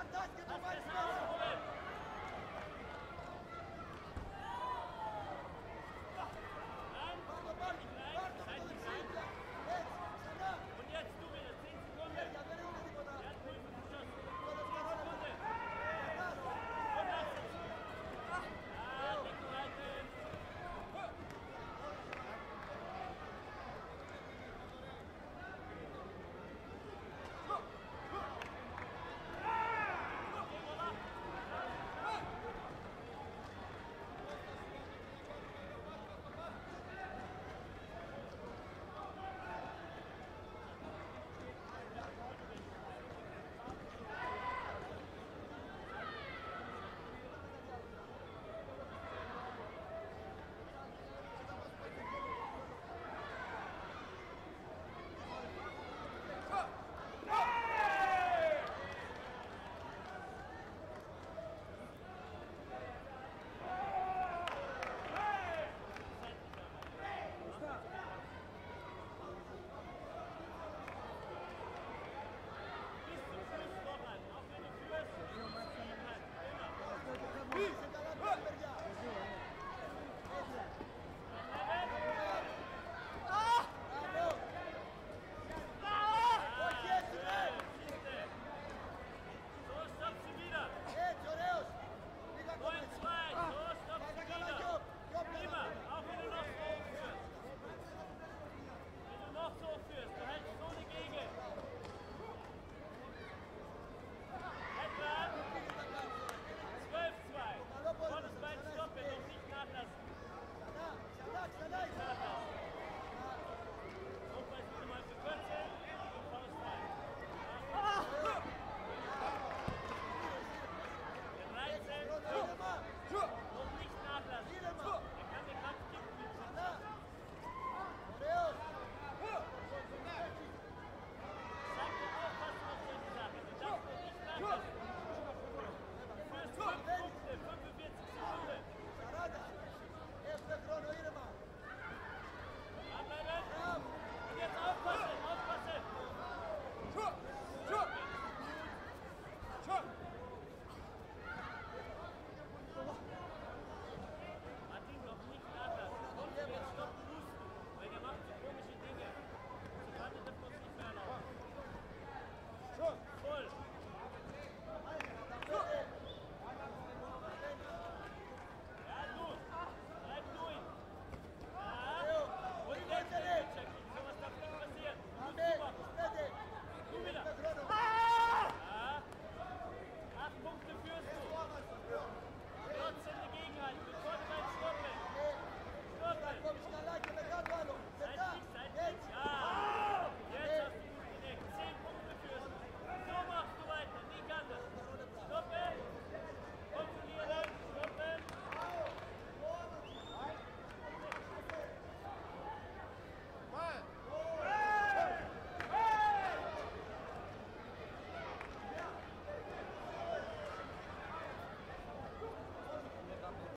Фантастика, давай,